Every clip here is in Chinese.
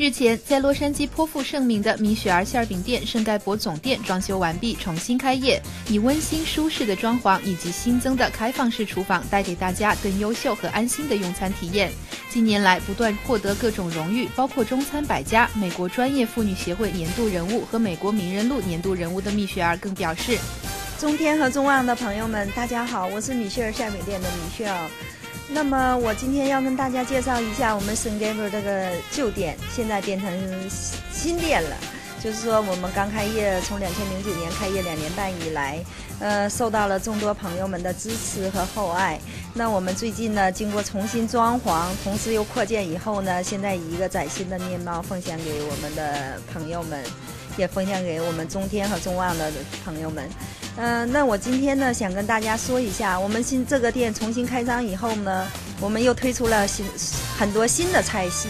日前，在洛杉矶颇负盛名的米雪儿馅饼店圣盖博总店装修完毕，重新开业，以温馨舒适的装潢以及新增的开放式厨房，带给大家更优秀和安心的用餐体验。近年来，不断获得各种荣誉，包括中餐百家、美国专业妇女协会年度人物和美国名人录年度人物的米雪儿，更表示：中天和中望的朋友们，大家好，我是米雪儿馅饼店的米雪儿。那么我今天要跟大家介绍一下我们圣盖博这个旧店，现在变成新店了。就是说我们刚开业，从两千零九年开业两年半以来，呃，受到了众多朋友们的支持和厚爱。那我们最近呢，经过重新装潢，同时又扩建以后呢，现在以一个崭新的面貌奉献给我们的朋友们，也分享给我们中天和中旺的朋友们。嗯，那我今天呢，想跟大家说一下，我们新这个店重新开张以后呢，我们又推出了新很多新的菜系，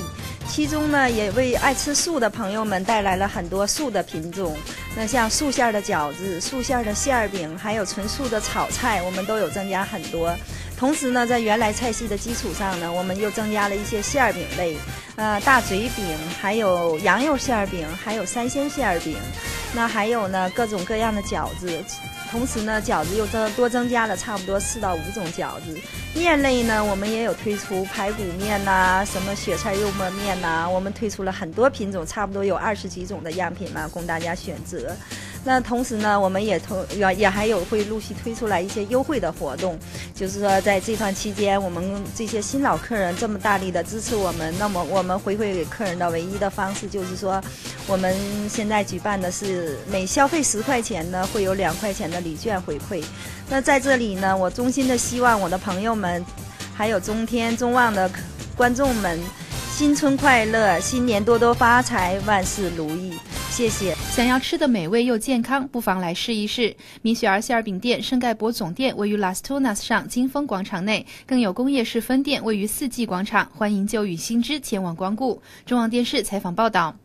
其中呢，也为爱吃素的朋友们带来了很多素的品种。那像素馅的饺子、素馅的馅儿饼，还有纯素的炒菜，我们都有增加很多。同时呢，在原来菜系的基础上呢，我们又增加了一些馅儿饼类，呃，大嘴饼，还有羊肉馅儿饼，还有三鲜馅儿饼，那还有呢，各种各样的饺子。同时呢，饺子又增多增加了差不多四到五种饺子。面类呢，我们也有推出排骨面呐，什么雪菜肉末面呐，我们推出了很多品种，差不多有二十几种的样品嘛，供大家选择。那同时呢，我们也同也也还有会陆续推出来一些优惠的活动，就是说在这段期间，我们这些新老客人这么大力的支持我们，那么我们回馈给客人的唯一的方式就是说，我们现在举办的是每消费十块钱呢，会有两块钱的礼券回馈。那在这里呢，我衷心的希望我的朋友们，还有中天中旺的观众们，新春快乐，新年多多发财，万事如意。谢谢。想要吃的美味又健康，不妨来试一试米雪儿馅儿饼店。圣盖博总店位于 Las Tunas 上金峰广场内，更有工业市分店位于四季广场。欢迎就与新知前往光顾。中网电视采访报道。